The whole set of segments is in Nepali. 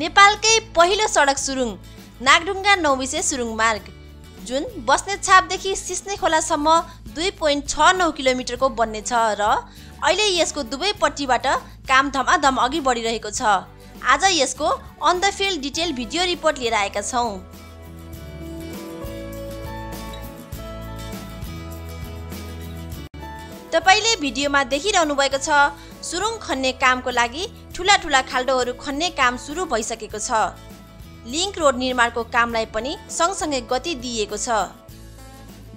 नेपालकै पहिलो सडक सुरुङ नागढुङ्गा नौबिसे सुरुङ मार्ग जुन बस्नेत छापदेखि सिस्ने खोलासम्म दुई पोइन्ट छ नौ किलोमिटरको बन्नेछ र अहिले यसको दुवैपट्टिबाट काम धमाधम अघि बढिरहेको छ। आज यसको on the field detail video report लिएर आएका छौँ। तपाईँले भिडियोमा देखिरहनु भएको छ सुरुङ खन्ने कामको लागि ठुला ठुला खाल्डोहरू खन्ने काम सुरु भइसकेको छ। लिङ्क रोड निर्माणको कामलाई पनि सँगसँगै गति दिइएको छ।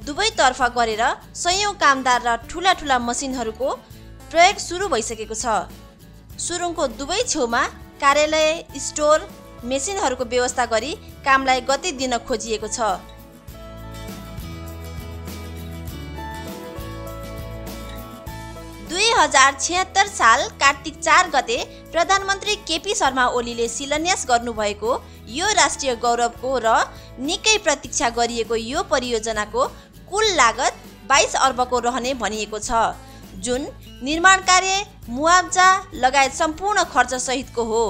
दुवैतर्फ गरेर सयौँ कामदार र ठुला ठुला मसिनहरूको प्रयोग सुरु भइसकेको छ। सुरुङको दुवै छेउमा कार्यालय स्टोर मेसिनहरूको व्यवस्था गरी कामलाई गति दिन खोजिएको छ। दुई हजार छिहत्तर साल कार्तिक चार गते प्रधानमन्त्री केपी शर्मा ओलीले शिलान्यास गर्नुभएको यो राष्ट्रिय गौरवको र निकै प्रतीक्षा गरिएको यो परियोजनाको कुल लागत बाइस अर्बको रहने भनिएको छ। जुन निर्माण कार्य मुआब्जा लगायत सम्पूर्ण खर्च सहितको हो।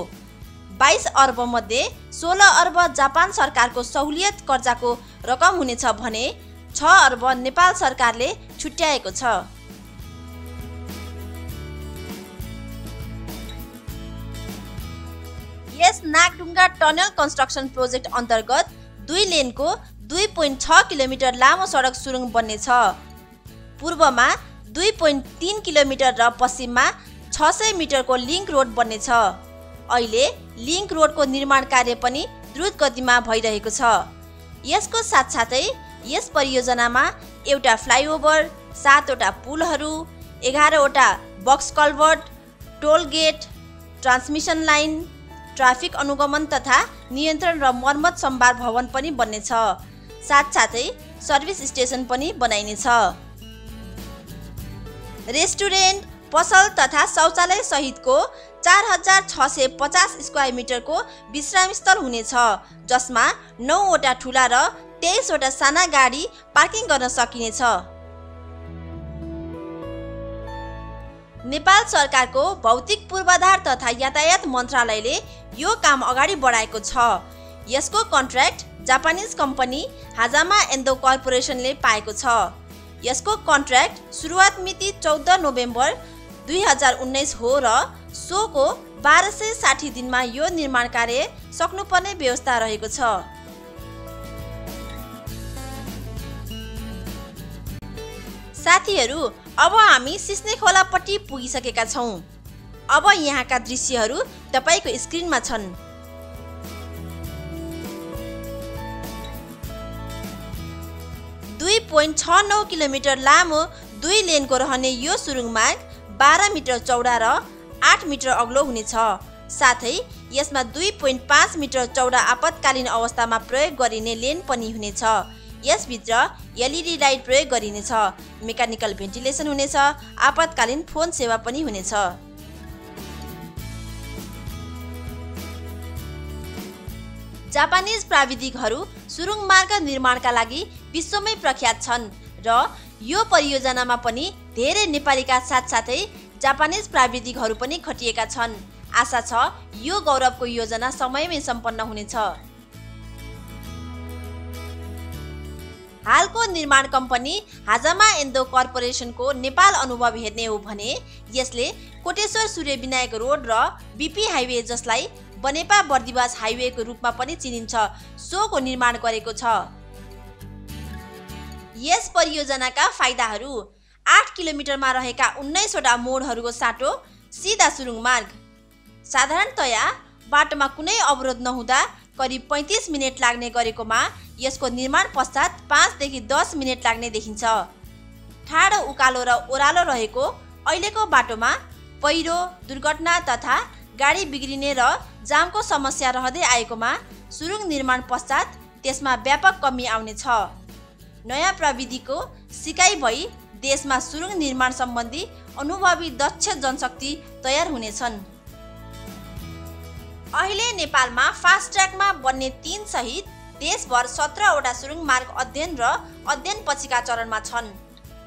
बाइस अर्ब मध्ये सोह्र अर्ब जापान सरकारको सहुलियत कर्जाको रकम हुनेछ भने छ अर्ब नेपाल सरकारले छुट्याएको छ। नागढुङ्गा टनल कन्स्ट्रक्सन प्रोजेक्ट अन्तर्गत दुई लेनको दुई पोइन्ट छ किलोमिटर लामो सडक सुरुङ बन्नेछ। पूर्वमा दुई पोइन्ट तिन किलोमिटर र पश्चिममा छ सय मिटरको लिङ्क रोड बन्नेछ। अहिले लिङ्क रोडको निर्माण कार्य पनि द्रुत गतिमा भइरहेको छ। यसको साथसाथै यस परियोजनामा एउटा फ्लाइओभर सातवटा पुलहरू एघारवटा box culvert toll gate transmission line traffic अनुगमन तथा नियन्त्रण र मर्मत सम्भार भवन पनि बन्नेछ। साथसाथै सर्भिस स्टेसन पनि बनाइनेछ। रेस्टुरेन्ट पसल तथा शौचालय सहितको चार हजार छ सय पचास स्क्वायर मिटरको विश्रामस्थल हुनेछ जसमा नौवटा ठुला र तेइसवटा साना गाडी पार्किङ गर्न सकिनेछ। नेपाल सरकारको भौतिक पूर्वाधार तथा यातायात मन्त्रालयले यो काम अगाडि बढाएको छ। यसको contract Japanese company Hazama Ando कर्पोरेसनले पाएको छ। यसको कन्ट्र्याक्ट सुरुवात मिति चौध नोभेम्बर दुई हजार उन्नाइस हो र सोको बाह्र सय साठी दिनमा यो निर्माण कार्य सक्नुपर्ने व्यवस्था रहेको छ। साथीहरू अब हामी सिस्ने खोलापट्टि पुगिसकेका छौँ। अब यहाँका दृश्यहरू तपाईँको स्क्रिनमा छन्। दुई पोइन्ट छ नौ किलोमिटर लामो दुई लेनको रहने यो सुरुङ मार्ग बाह्र मिटर चौडा र आठ मिटर अग्लो हुनेछ। साथै यसमा दुई पोइन्ट पाँच मिटर चौडा आपतकालीन अवस्थामा प्रयोग गरिने लेन पनि हुनेछ। यसभित्र एलइडी लाइट प्रयोग गरिनेछ मेकानिकल भेन्टिलेसन हुनेछ आपतकालीन फोन सेवा पनि हुनेछ। जापानिज प्राविधिकहरू सुरुङ मार्ग निर्माणका लागि विश्वमै प्रख्यात छन् र यो परियोजनामा पनि धेरै नेपालीका साथसाथै जापानिज प्राविधिकहरू पनि खटिएका छन्। आशा छ यो गौरवको योजना समयमै सम्पन्न हुनेछ। हालको निर्माण कम्पनी हाजामा एन्डो कर्पोरेसनको नेपाल अनुभव हेर्ने हो भने यसले कोटेश्वर सूर्य विनायक रोड र बिपी हाइवे जसलाई बनेपा बर्दिवास हाइवेको रूपमा पनि चिनिन्छ। सोको निर्माण गरेको छ। यस परियोजनाका फाइदाहरू आठ किलोमिटरमा रहेका उन्नाइसवटा मोडहरूको साटो सिधा सुरुङ मार्ग। साधारणतया बाटोमा कुनै अवरोध नहुँदा करिब पैँतिस मिनट लाग्ने गरेकोमा यसको निर्माण पश्चात पाँचदेखि दस मिनट लाग्ने देखिन्छ। ठाडो उकालो र ओह्रालो रहेको अहिलेको बाटोमा पहिरो दुर्घटना तथा गाडी बिग्रिने र जामको समस्या रहँदै आएकोमा सुरुङ निर्माण पश्चात त्यसमा व्यापक कमी आउनेछ। नयाँ प्रविधिको सिकाइ भई देशमा सुरुङ निर्माण सम्बन्धी अनुभवी दक्ष जनशक्ति तयार हुनेछन्। अहिले नेपालमा फास्ट ट्र्याकमा बन्ने तिन सहित देशभर सत्रवटा सुरुङ मार्ग अध्ययन र अध्ययन पछिका चरणमा छन्।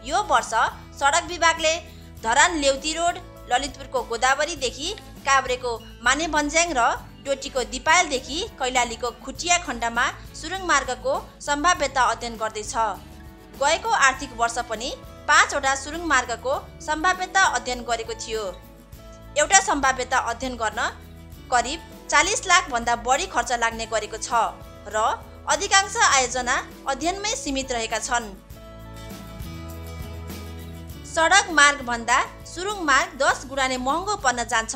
यो वर्ष सडक विभागले धरान लेउती रोड ललितपुरको गोदावरीदेखि काभ्रेको मानेभन्ज्याङ र डोटीको दिपायलदेखि कैलालीको खुटिया खण्डमा सुरुङ मार्गको सम्भाव्यता अध्ययन गर्दैछ। गएको आर्थिक वर्ष पनि पाँचवटा सुरुङ मार्गको सम्भाव्यता अध्ययन गरेको थियो। एउटा सम्भाव्यता अध्ययन गर्न करिब चालिस लाखभन्दा बढी खर्च लाग्ने गरेको छ र अधिकांश आयोजना अध्ययनमै सीमित रहेका छन्। सडक मार्गभन्दा सुरुङ मार्ग दस गुणा नै महँगो पर्न जान्छ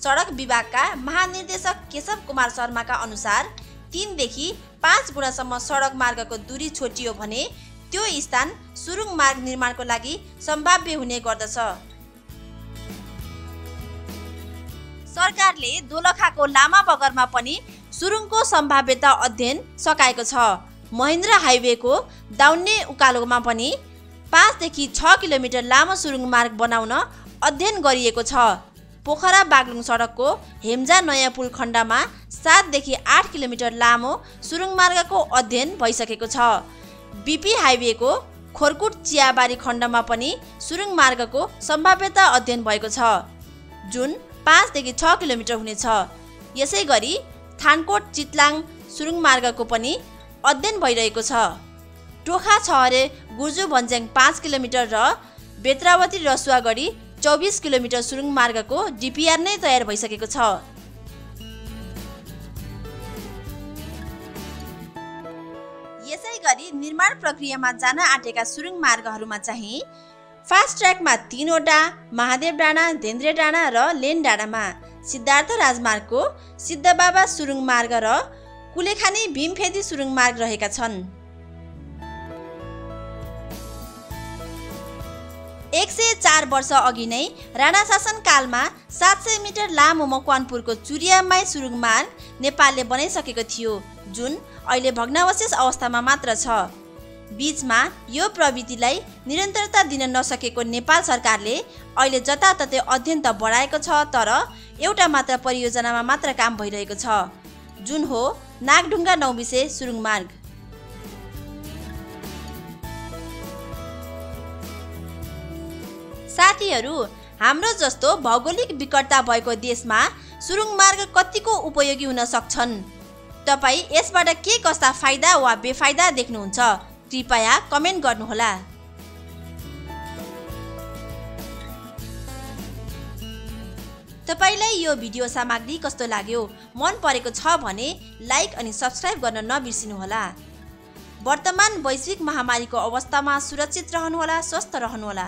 सडक विभागका महानिर्देशक केशव कुमार शर्माका अनुसार तिनदेखि पाँच गुणासम्म सडक मार्गको दूरी छोटियो भने त्यो स्थान सुरुङ मार्ग निर्माणको लागि सम्भाव्य हुने गर्दछ। सरकारले दोलखाको लामा बगरमा पनि सुरुङको सम्भाव्यता अध्ययन सकाएको छ। महेन्द्र हाइवेको दाउन्ने उकालोमा पनि पाँचदेखि छ किलोमिटर लामो सुरुङ मार्ग बनाउन अध्ययन गरिएको छ। पोखरा बागलुङ सडकको हेम्जा नयाँ पुल खण्डमा सातदेखि आठ किलोमिटर लामो सुरुङ मार्गको अध्ययन भइसकेको छ। बिपी हाइवेको खोरकुट चियाबारी खण्डमा पनि सुरुङ मार्गको सम्भाव्यता अध्ययन भएको छ। जुन पाँचदेखि छ किलोमिटर हुनेछ यसै गरी थानकोट चितलाङ सुरुङ मार्गको पनि अध्ययन भइरहेको छ। टोखा छहरे गुर्जु भन्ज्याङ पाँच किलोमिटर र बेत्रावती रसुवागढी चौबिस किलोमिटर सुरुङ मार्गको डिपिआर नै तयार भइसकेको छ। यसै गरी निर्माण प्रक्रियामा जान आँटेका सुरुङ मार्गहरूमा चाहिँ फास्ट ट्र्याकमा तिनवटा महादेव डाँडा धेन्द्रे डाँडा र लेन डाँडामा सिद्धार्थ राजमार्गको सिद्धबाबा सुरुङ मार्ग र कुलेखानी भीमफेदी सुरुङ मार्ग रहेका छन्। एक सय चार वर्ष अघि नै राणा शासन कालमा सात सय मिटर लामो मकवानपुरको चुरियामाई सुरुङ मार्ग नेपालले बनाइसकेको थियो जुन अहिले भग्नावशेष अवस्थामा मात्र छ। बीचमा यो प्रविधिलाई निरन्तरता दिन नसकेको नेपाल सरकारले अहिले जताततै अध्ययन त बढाएको छ तर एउटा मात्र परियोजनामा मात्र काम भइरहेको छ। जुन हो नागढुङ्गा नौबिसे सुरुङ मार्ग साथीहरू हाम्रो जस्तो भौगोलिक विकटता भएको देशमा सुरुङ मार्ग कतिको उपयोगी हुन सक्छन्? तपाईँ यसबाट के कस्ता फाइदा वा बेफाइदा देख्नुहुन्छ? कृपया कमेन्ट गर्नुहोला। तपाईँलाई यो भिडियो सामग्री कस्तो लाग्यो मन परेको छ भने लाइक अनि सब्सक्राइब गर्न नबिर्सिनुहोला। वर्तमान वैश्विक महामारीको अवस्थामा सुरक्षित रहनुहोला स्वस्थ रहनुहोला।